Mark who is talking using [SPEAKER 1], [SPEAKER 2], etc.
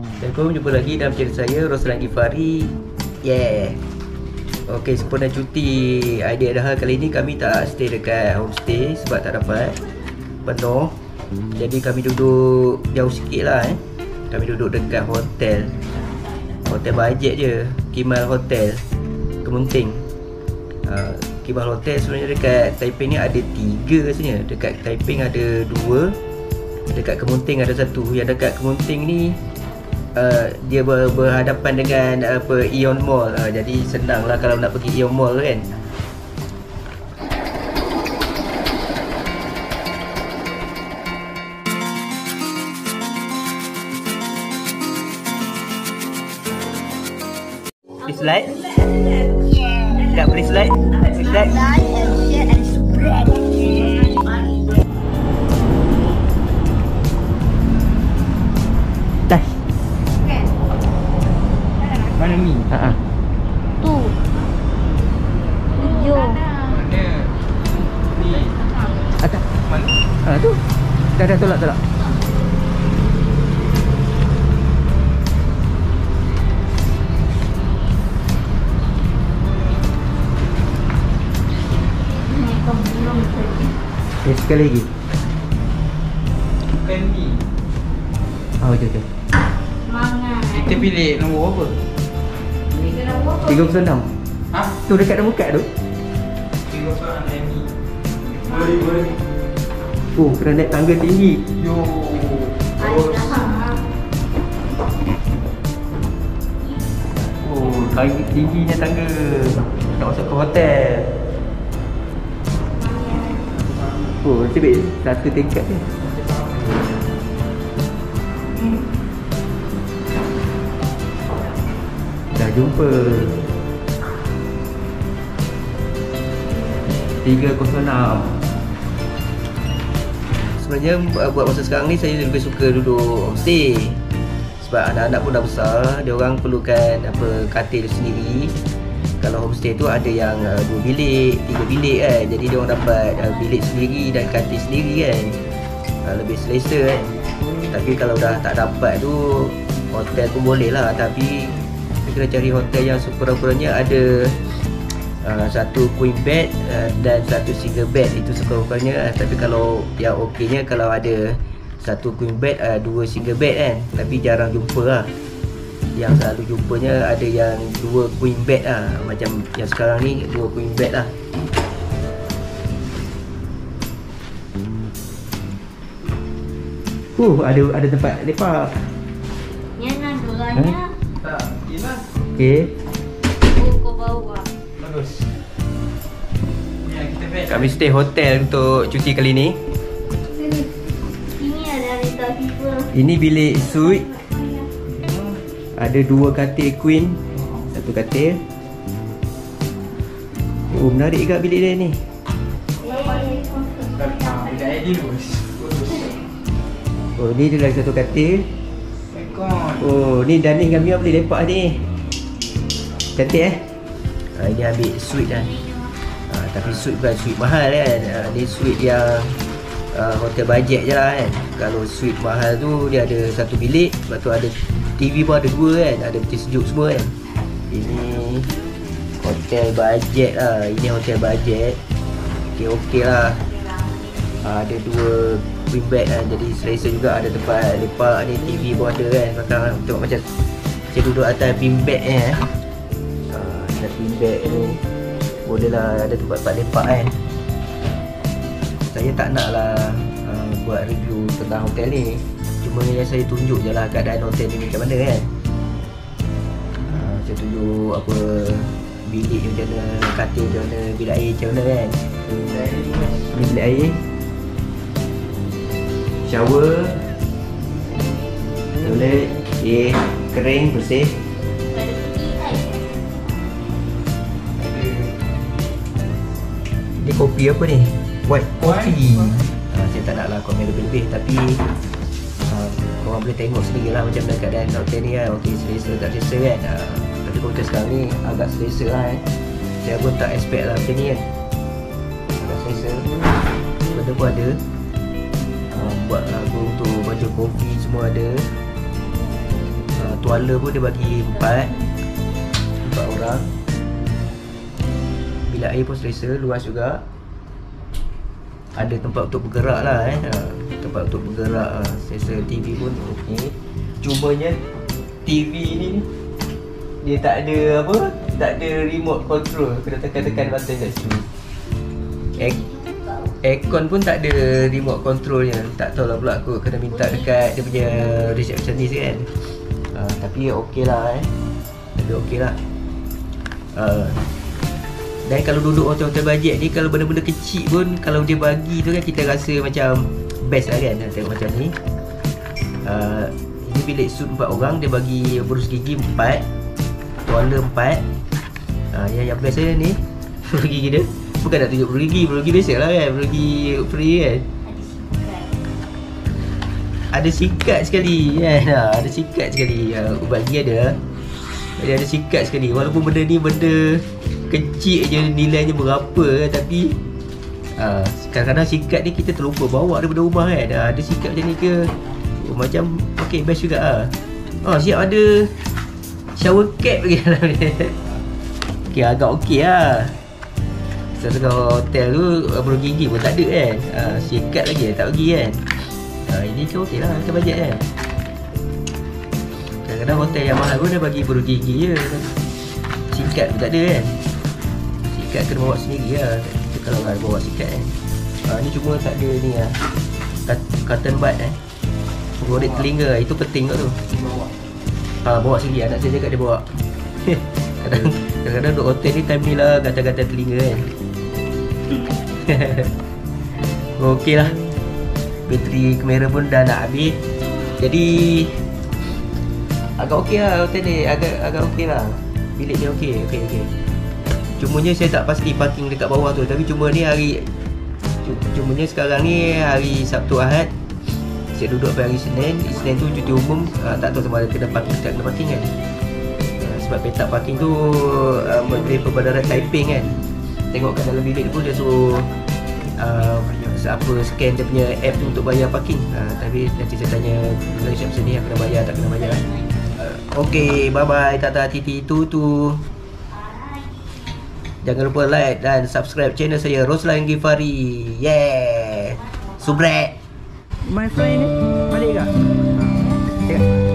[SPEAKER 1] Assalamualaikum, jumpa lagi dalam channel saya Roslan Gifari Yeah. Ok, sempurna cuti. Idea dah kali ni kami tak stay dekat homestay Sebab tak dapat Penuh. Jadi kami duduk jauh sikit lah eh. Kami duduk dekat hotel. Hotel bajet je Kimal Hotel Kemunting uh, Kimal Hotel sebenarnya dekat Taiping ni ada tiga rasanya Dekat Taiping ada dua Dekat Kemunting ada satu. Yang dekat Kemunting ni uh, Dia ber, berhadapan dengan apa Ion Mall uh, Jadi senang lah kalau nak pergi Ion Mall kan. Like. Tak like? Please like
[SPEAKER 2] Mana ni?
[SPEAKER 1] Ha
[SPEAKER 3] Tu. Tujuh.
[SPEAKER 2] Mana? Ni.
[SPEAKER 1] Atas
[SPEAKER 2] Mana?
[SPEAKER 1] Ha tu Dah dah tolak tolak Okay, sekali lagi
[SPEAKER 2] Bukan ni.
[SPEAKER 1] Oh, betul betul
[SPEAKER 3] Semangat.
[SPEAKER 2] Kita pilih nombor apa?
[SPEAKER 1] Tiga puluh enam
[SPEAKER 2] Ha?
[SPEAKER 1] Tu dekat nombor kad tu
[SPEAKER 2] Tiga soalan ni. Boleh, boleh.
[SPEAKER 1] Oh, kena naik tangga tinggi
[SPEAKER 2] Yo.
[SPEAKER 1] Oh, tangga tingginya tangga Nak masuk ke hotel Oh, nasib baik satu tingkat je Dah jumpa. 306 Sebenarnya uh, buat masa sekarang ni saya lebih suka duduk homestay Sebab anak-anak pun dah besar Dia orang perlukan apa katil sendiri. Kalau homestay tu ada yang uh, dua bilik, tiga bilik kan. Jadi dia orang dapat uh, bilik sendiri dan katil sendiri kan. Uh, Lebih selesa kan. Tapi kalau dah tak dapat tu Hotel pun boleh lah. Tapi kita kena cari hotel yang sekurang-kurangnya ada uh, satu queen bed uh, dan satu single bed itu sekurang-kurangnya uh, tapi kalau yang okeynya kalau ada satu queen bed uh, dua single bed kan tapi jarang jumpa lah yang selalu jumpanya ada yang dua queen bed lah macam yang sekarang ni dua queen bed lah Uh, ada ada tempat lepak.
[SPEAKER 3] Yang nak dorangnya.
[SPEAKER 2] Tak. Yelah.
[SPEAKER 1] Okey.
[SPEAKER 3] Kau bawa.
[SPEAKER 2] Bagus. Ni yang kita best.
[SPEAKER 1] Kami stay hotel untuk cuti kali ni.
[SPEAKER 3] Ini ada Rita Fever.
[SPEAKER 1] Ini bilik suite Ada dua katil queen Satu katil Oh menarik juga bilik dia ni. Oh ni dia lagi satu katil
[SPEAKER 2] Ekon.
[SPEAKER 1] Oh ni dining kami boleh lepak ni. Cantik eh? Ha, Ini ambil suite kan ha, Tapi suite bukan suite mahal kan? Ha, Ni suite yang uh, Hotel bajet je lah kan? Kalau suite mahal tu Dia ada satu bilik Lepas tu ada TV pun ada dua kan? Ada peti sejuk semua kan? Ini Hotel bajet lah. Ini hotel bajet. Okay lah. Ha, Ada dua queen bed kan. Jadi selesa juga ada tempat lepak ni TV pun ada kan. Sekarang tengok macam Macam duduk atas bean bed ni eh. Atas bean bed ni Boleh lah ada tempat-tempat lepak kan. Saya tak nak lah uh, Buat review tentang hotel ni. Cuma yang saya tunjuk je lah keadaan hotel ni macam mana kan. Uh, Saya tunjuk apa Bilik macam mana, katil macam mana, bilik air macam mana kan. Bilik air Shower Toilet Okay Kering bersih.
[SPEAKER 3] Ada pergi kan?
[SPEAKER 1] Ni kopi apa ni? White coffee. Ha, Saya tak nak lah komen lebih-lebih Tapi ha, Korang boleh tengok sendiri lah Macam mana keadaan hotel ni kan Okay selesa tak selesa kan ha, Tapi hotel sekarang ni Agak selesa lah kan Saya pun tak expect lah macam ni kan Agak selesa. Benda pun ada ha, Buat lagu untuk baju kopi semua ada. Tuala pun dia bagi empat. Empat orang. Bilik air pun selesa Luas juga. Ada tempat untuk bergerak lah eh. Ha, Tempat untuk bergerak ha. Selesa TV pun okey. Cumanya TV ni Dia tak ada apa Tak ada remote control. Kena tekan-tekan button kat situ. Air- Aircon pun tak ada remote controlnya. Tak tahulah pula aku kena minta dekat dia punya receptionist kan. Uh, Tapi okey lah eh. Tapi okey lah. Uh, Dan kalau duduk hotel-hotel bajet ni Kalau benda-benda kecil pun Kalau dia bagi tu kan kita rasa macam Best lah kan tengok macam ni. Uh, Ini bilik suit 4 orang Dia bagi burus gigi 4 Tuala 4 uh, Yang yang best saya ni Burus gigi dia Bukan nak tunjuk Burus gigi biasa lah kan gigi free kan.
[SPEAKER 3] Ada sikat.
[SPEAKER 1] sekali kan ha, ada sikat sekali. Ha, ubat ada. Dia ada sikat sekali. Walaupun benda ni benda kecil je nilainya berapa tapi ha, kadang-kadang sikat ni kita terlupa bawa daripada rumah kan. Ha, ada sikat macam ni ke? Oh, macam ok best juga ah. Oh siap ada shower cap lagi dalam ni. Ok agak ok lah Setengah hotel tu Burung gigi pun tak ada kan. Ha, Sikat lagi tak bagi kan. Ha, Ini tu okey lah Macam bajet kan. Kadang-kadang hotel yang mahal pun Dia bagi burung gigi je. Sikat pun tak ada kan. Sikat kena bawa sendiri lah. Kita kalau ada bawa sikat kan. Ha, Ni cuma tak ada ni lah. Cotton bud eh. Gorek telinga Itu penting kat tu. Ha, Bawa sendiri Anak saya cakap dia bawa. Kadang- Kadang-kadang duduk hotel ni Time ni lah Gatal-gatal telinga kan Okey lah. Bateri kamera pun dah nak habis. Jadi Agak okey lah hotel ni. Agak agak okey lah. Bilik ni okey Okey okey. Cumanya saya tak pasti parking dekat bawah tu. Tapi cuma ni hari cu- Cumanya sekarang ni hari Sabtu Ahad. Saya duduk pada hari Senin. Senin tu cuti umum. Uh, Tak tahu sama ada kena parking tak kena parking kan. Uh, Sebab petak parking tu uh, Menteri Perbandaran Taiping kan Tengok kat dalam bilik tu dia suruh uh, apa scan dia punya app tu untuk bayar parking. Uh, Tapi nanti saya tanya Dengan reception ni? Yang kena bayar tak kena bayar? Uh, Okay bye bye Tata titi tu tu. Jangan lupa like dan subscribe channel saya Roslan Gifari. Yeah! Subrek! My friend ni Balik ke? Tengok